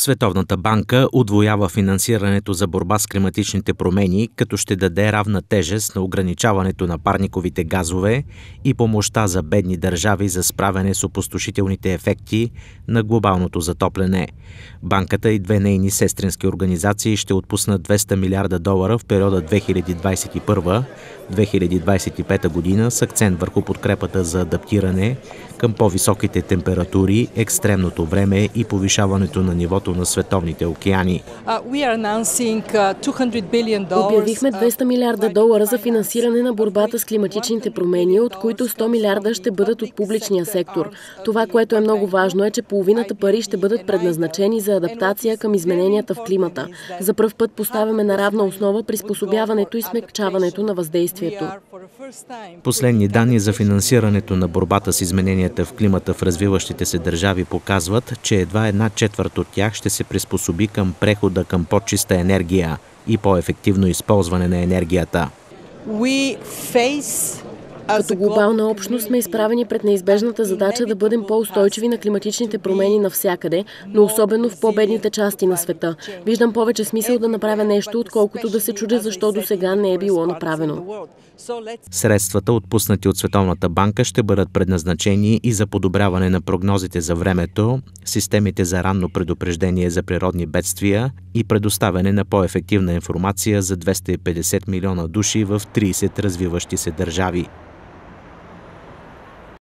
Световната банка удвоява финансирането за борба с климатичните промени, като ще даде равна тежест на ограничаването на парниковите газове и помощта за бедни държави за справяне с опустошителните ефекти на глобалното затопляне. Банката и две нейни сестрински организации ще отпуснат 200 милиарда долара в периода 2021-2025 година с акцент върху подкрепата за адаптиране към по-високите температури, екстремното време и повишаването на нивото на световните океани. Обявихме 200 милиарда долара за финансиране на борбата с климатичните промени, от които 100 милиарда ще бъдат от публичния сектор. Това, което е много важно е, че половината пари ще бъдат предназначени за адаптация към измененията в климата. За пръв път поставяме на равна основа приспособяването и смягчаването на въздействието. Последни данни за финансирането на борбата с измененията в климата в развиващите се държави показват, че едва една четвърт от тях ще се приспособи към прехода към по-чиста енергия и по-ефективно използване на енергията. Като глобална общност сме изправени пред неизбежната задача да бъдем по-устойчиви на климатичните промени навсякъде, но особено в по-бедните части на света. Виждам повече смисъл да направя нещо, отколкото да се чудя защо до сега не е било направено. Средствата, отпуснати от Световната банка, ще бъдат предназначени и за подобряване на прогнозите за времето, системите за ранно предупреждение за природни бедствия и предоставяне на по-ефективна информация за 250 милиона души в 30 развиващи се държави.